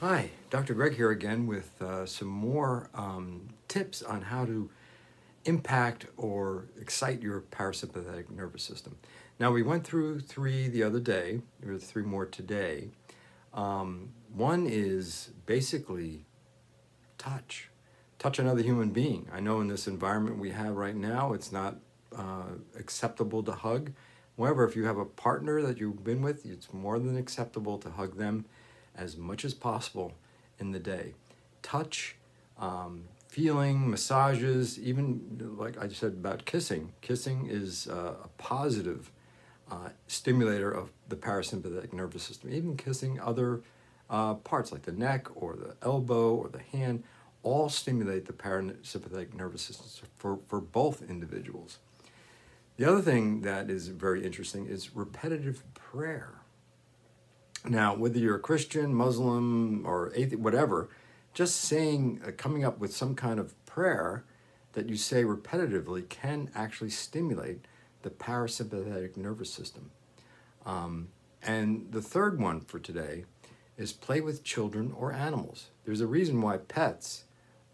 Hi, Dr. Greg here again with uh, some more um, tips on how to impact or excite your parasympathetic nervous system. Now, we went through three the other day, or three more today. Um, one is basically touch. Touch another human being. I know in this environment we have right now, it's not uh, acceptable to hug. However, if you have a partner that you've been with, it's more than acceptable to hug them as much as possible in the day. Touch, um, feeling, massages, even like I said about kissing. Kissing is uh, a positive uh, stimulator of the parasympathetic nervous system. Even kissing other uh, parts like the neck or the elbow or the hand all stimulate the parasympathetic nervous system for, for both individuals. The other thing that is very interesting is repetitive prayer. Now, whether you're a Christian, Muslim, or atheist, whatever, just saying, uh, coming up with some kind of prayer that you say repetitively can actually stimulate the parasympathetic nervous system. Um, and the third one for today is play with children or animals. There's a reason why pets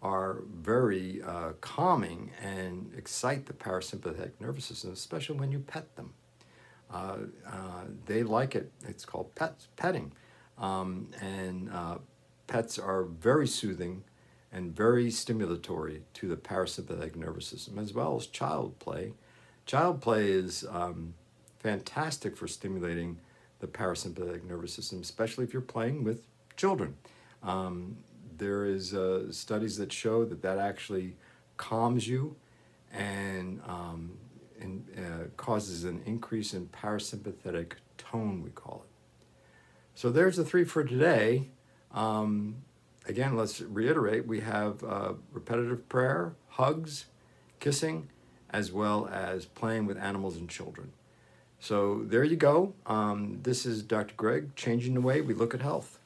are very uh, calming and excite the parasympathetic nervous system, especially when you pet them. Uh, uh, they like it. It's called pets, petting. Um, and uh, pets are very soothing and very stimulatory to the parasympathetic nervous system, as well as child play. Child play is um, fantastic for stimulating the parasympathetic nervous system, especially if you're playing with children. Um, there is uh, studies that show that that actually calms you and and uh, causes an increase in parasympathetic tone, we call it. So there's the three for today. Um, again, let's reiterate we have uh, repetitive prayer, hugs, kissing, as well as playing with animals and children. So there you go. Um, this is Dr. Greg, changing the way we look at health.